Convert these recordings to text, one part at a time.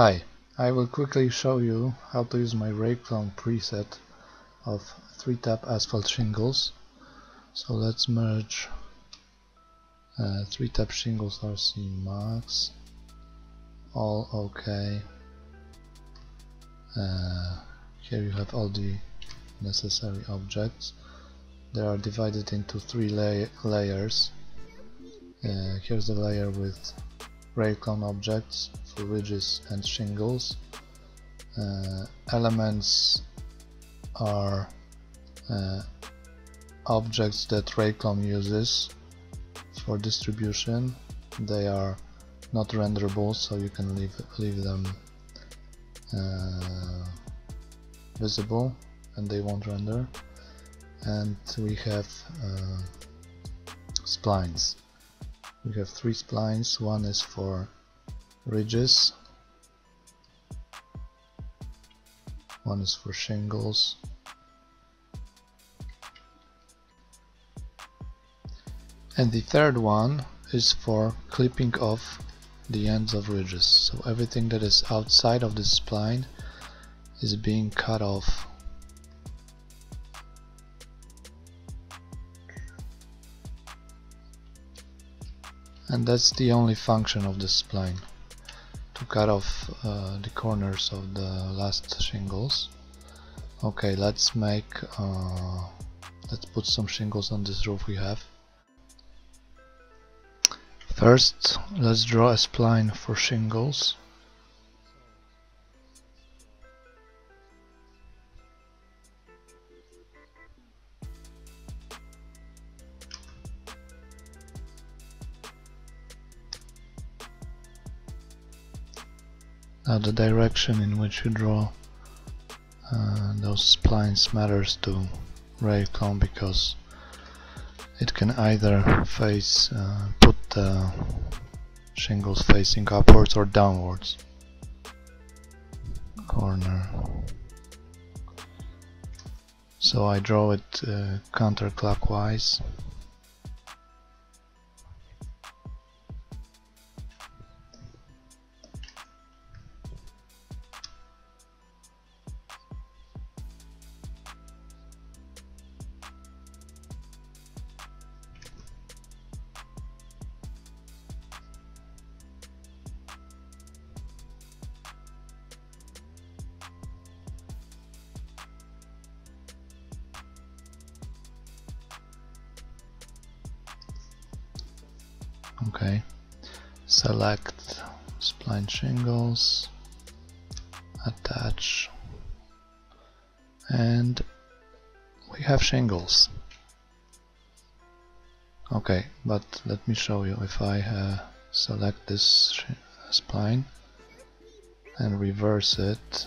Hi, I will quickly show you how to use my RailClone preset of 3-tab asphalt shingles. So let's merge uh, 3-tab shingles RC Max, all OK. Uh, here you have all the necessary objects. They are divided into three la layers. Uh, here's the layer with RailClone objects ridges and shingles. Uh, elements are uh, objects that RailClone uses for distribution. They are not renderable, so you can leave leave them uh, visible, and they won't render. And we have uh, splines. We have three splines. One is for ridges, one is for shingles, and the third one is for clipping off the ends of ridges. So everything that is outside of this spline is being cut off. And that's the only function of the spline to cut off uh, the corners of the last shingles. Okay let's make uh, let's put some shingles on this roof we have. First let's draw a spline for shingles Now the direction in which you draw uh, those splines matters to RailClone because it can either face uh, put the shingles facing upwards or downwards. Corner. So I draw it uh, counterclockwise okay. Select spline shingles attach and we have shingles. Okay but let me show you. If I uh, select this spline and reverse it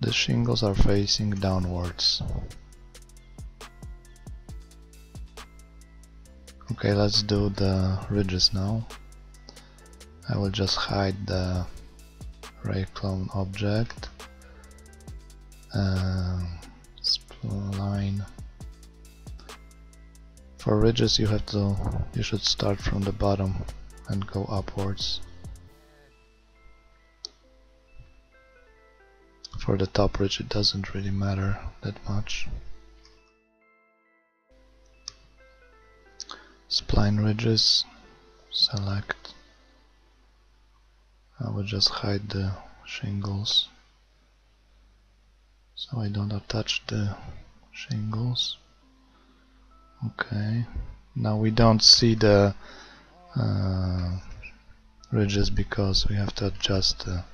the shingles are facing downwards Okay, let's do the ridges now. I will just hide the RailClone object. Um, spline. For ridges you have to, you should start from the bottom and go upwards. For the top ridge it doesn't really matter that much. Spline ridges. Select. I will just hide the shingles. So I don't attach the shingles. Okay. Now we don't see the uh, ridges because we have to adjust the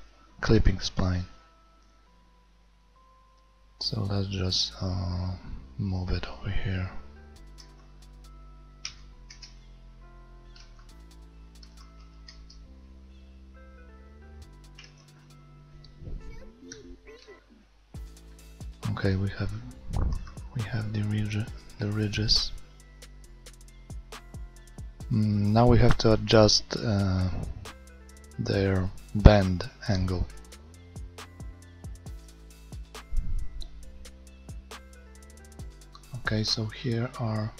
clipping spline. So let's just uh, move it over here okay we have we have the ridge the ridges. Mm, now we have to adjust uh, their bend angle. Okay so here are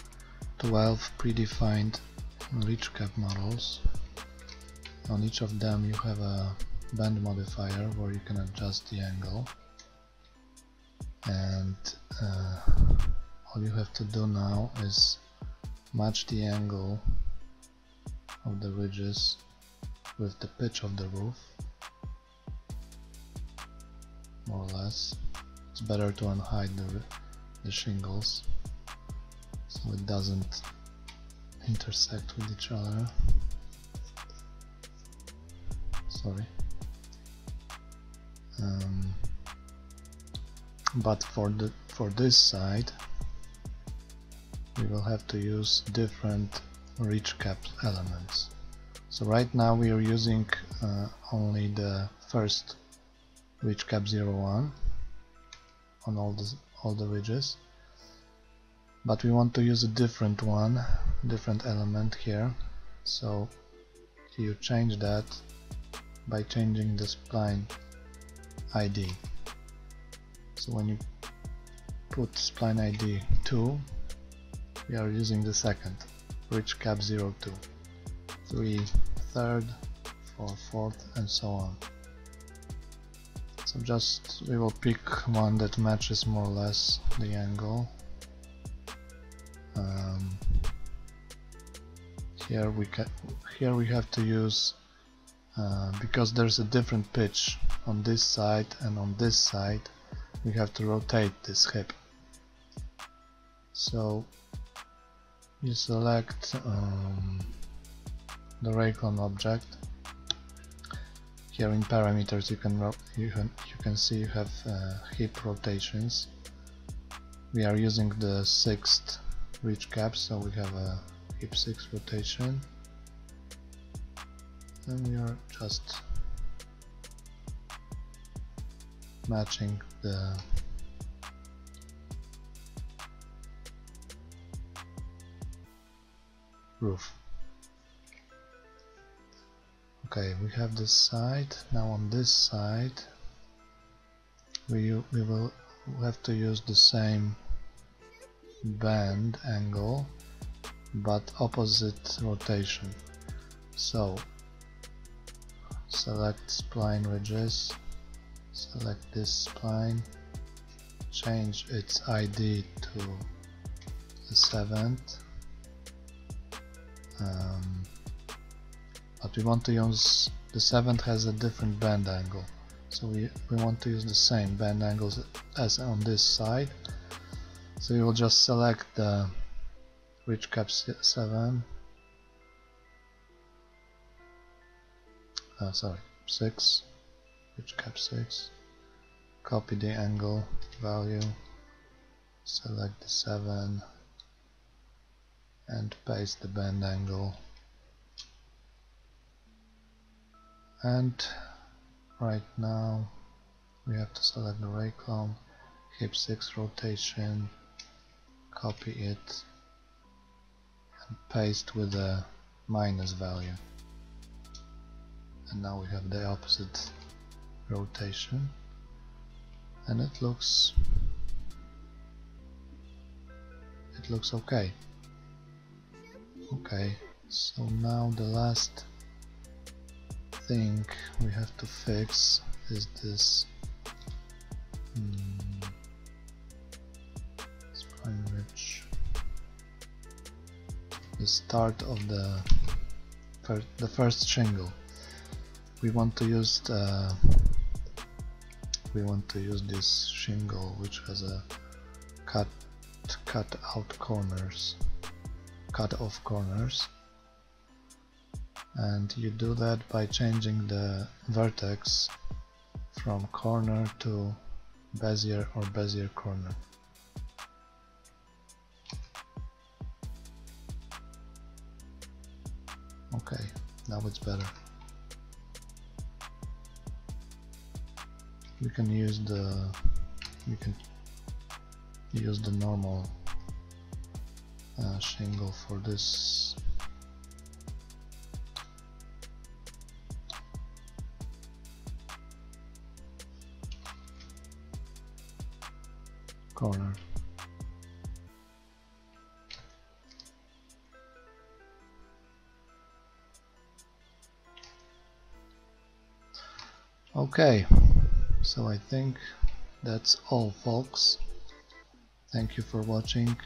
12 predefined ridge cap models. On each of them you have a bend modifier where you can adjust the angle and uh, all you have to do now is match the angle of the ridges with the pitch of the roof. More or less. It's better to unhide the, the shingles so it doesn't intersect with each other. Sorry. Um, but for the for this side we will have to use different ridge cap elements. So right now we are using uh, only the first ridge cap 01 on all the all the ridges. But we want to use a different one different element here. So you change that by changing the spline ID so when you put spline ID 2 we are using the second ridge cap 02 3 third 4 fourth and so on. So just we will pick one that matches more or less the angle. Um, here we can here we have to use uh, because there's a different pitch on this side and on this side we have to rotate this hip. So you select um, the RailClone object. Here in parameters you can you can you can see you have uh, hip rotations. We are using the sixth ridge cap so we have a hip 6 rotation. And we are just matching the roof. Okay we have this side. Now on this side we, we will have to use the same bend angle but opposite rotation. So select spline ridges select this spline change its ID to the 7th um, but we want to use the 7th has a different bend angle. So we, we want to use the same bend angles as on this side. So you will just select the ridge cap 7 uh, sorry 6 ridge cap 6 copy the angle value select the 7 and paste the bend angle. And right now we have to select the RailClone hip 6 rotation copy it and paste with a minus value. And now we have the opposite rotation. And it looks it looks okay. Okay so now the last thing we have to fix is this hmm, the start of the the first shingle. We want to use the we want to use this shingle which has a cut cut out corners cut off corners and you do that by changing the vertex from corner to bezier or bezier corner Okay, now it's better. We can use the we can use the normal uh, shingle for this corner. Okay, so I think that's all folks. Thank you for watching.